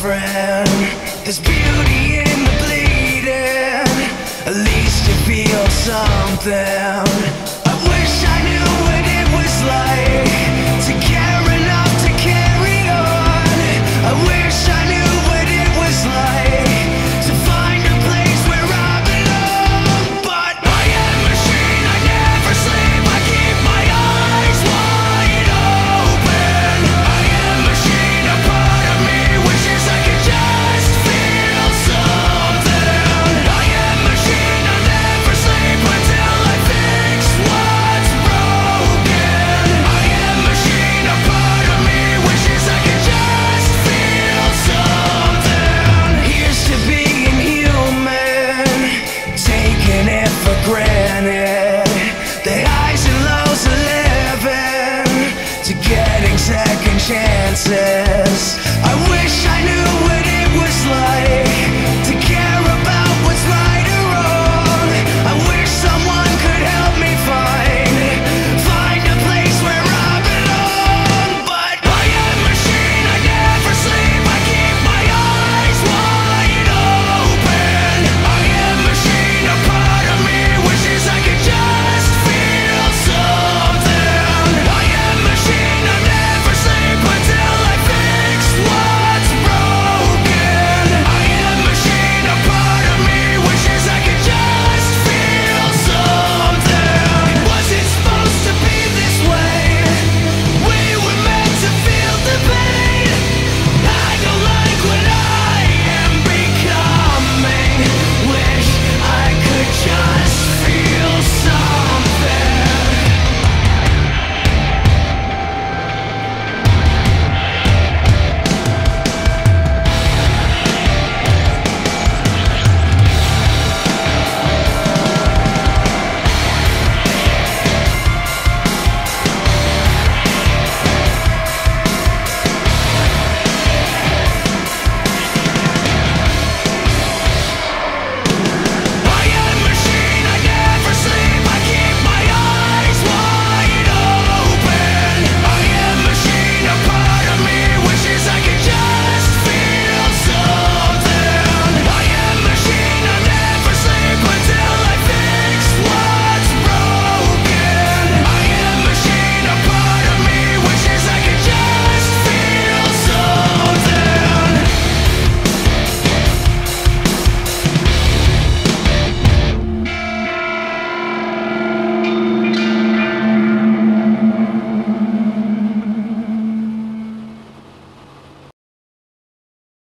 friend There's beauty in the bleeding. At least you feel something. to getting second chances.